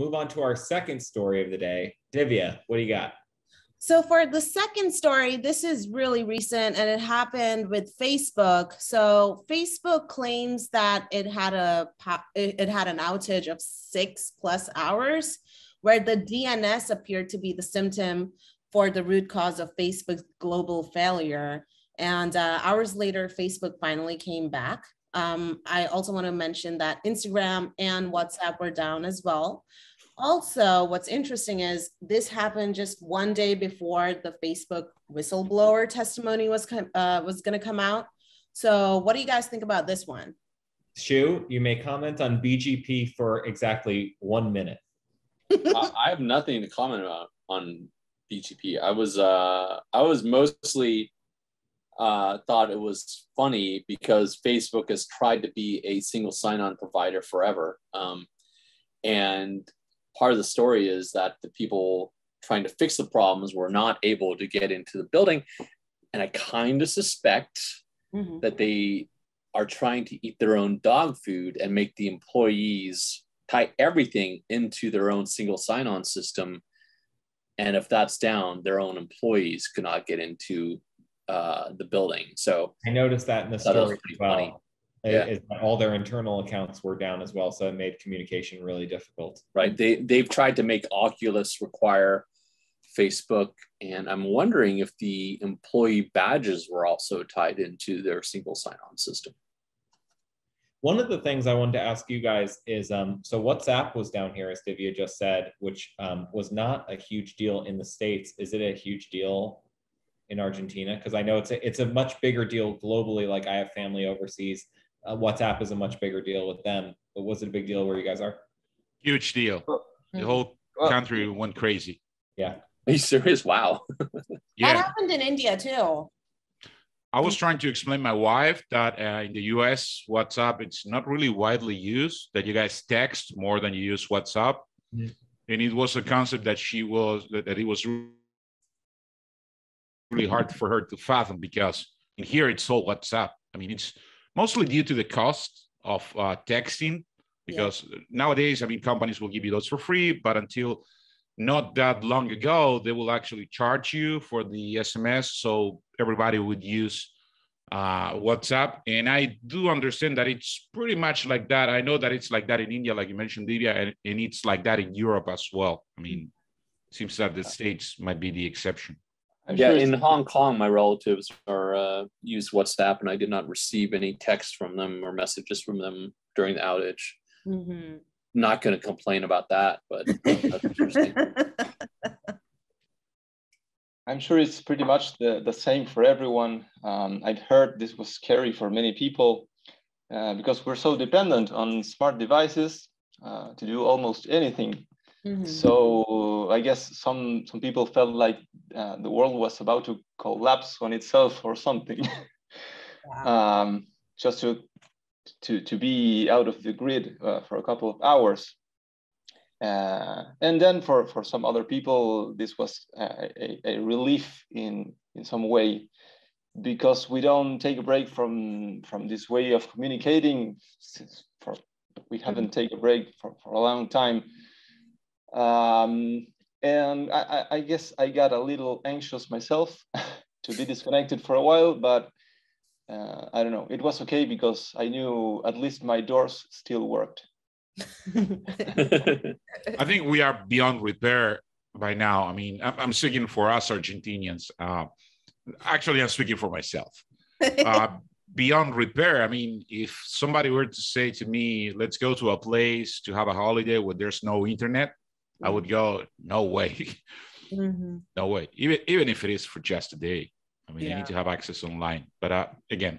Move on to our second story of the day. Divya, what do you got? So for the second story, this is really recent and it happened with Facebook. So Facebook claims that it had a it had an outage of 6 plus hours where the DNS appeared to be the symptom for the root cause of Facebook's global failure. And uh, hours later, Facebook finally came back. Um, I also want to mention that Instagram and WhatsApp were down as well also, what's interesting is this happened just one day before the Facebook whistleblower testimony was uh, was going to come out. So, what do you guys think about this one? Shu, you may comment on BGP for exactly one minute. I have nothing to comment about on BGP. I was uh, I was mostly uh, thought it was funny because Facebook has tried to be a single sign-on provider forever, um, and part of the story is that the people trying to fix the problems were not able to get into the building. And I kind of suspect mm-hmm. that they are trying to eat their own dog food and make the employees tie everything into their own single sign on system. And if that's down, their own employees could not get into uh, the building. So I noticed that in the story as well. Funny yeah. all their internal accounts were down as well. So it made communication really difficult. Right. They they've tried to make Oculus require Facebook, and I'm wondering if the employee badges were also tied into their single sign-on system. One of the things I wanted to ask you guys is, um, so WhatsApp was down here, as Divya just said, which um, was not a huge deal in the States. Is it a huge deal in Argentina? Because I know it's a, it's a much bigger deal globally. Like I have family overseas uh, WhatsApp is a much bigger deal with them. But was it a big deal where you guys are? Huge deal. The whole country went crazy. Yeah. Are you serious? Wow. yeah. That happened in India too. I was trying to explain my wife that uh, in the US, WhatsApp it's not really widely used. That you guys text more than you use WhatsApp, mm-hmm. and it was a concept that she was that, that it was really hard for her to fathom because in here it's all WhatsApp. I mean, it's mostly due to the cost of uh, texting because yeah. nowadays i mean companies will give you those for free but until not that long ago they will actually charge you for the sms so everybody would use uh, whatsapp. And i do understand that it's pretty much like that. I know that it's like that in india like you mentioned Divya, and, and it's like that in europe as well. I mean seems that the states might be the exception I'm yeah, sure in Hong Kong, my relatives are uh, use WhatsApp, and I did not receive any text from them or messages from them during the outage. Mm-hmm. Not going to complain about that, but. I'm sure it's pretty much the, the same for everyone. Um, I've heard this was scary for many people uh, because we're so dependent on smart devices uh, to do almost anything. Mm-hmm. So I guess some some people felt like uh, the world was about to collapse on itself or something, wow. um, just to to to be out of the grid uh, for a couple of hours. Uh, and then for for some other people, this was a, a relief in in some way because we don't take a break from from this way of communicating since for we haven't mm-hmm. taken a break for, for a long time um, and I, I, guess I got a little anxious myself to be disconnected for a while, but uh, I don't know. It was okay because I knew at least my doors still worked. I think we are beyond repair by now. I mean, I'm, I'm speaking for us Argentinians. Uh, actually, I'm speaking for myself. Uh, beyond repair. I mean, if somebody were to say to me, let's go to a place to have a holiday where there's no internet, I would go, no way. Mm-hmm. no way. Even even if it is for just a day. I mean, yeah. you need to have access online. But uh, again,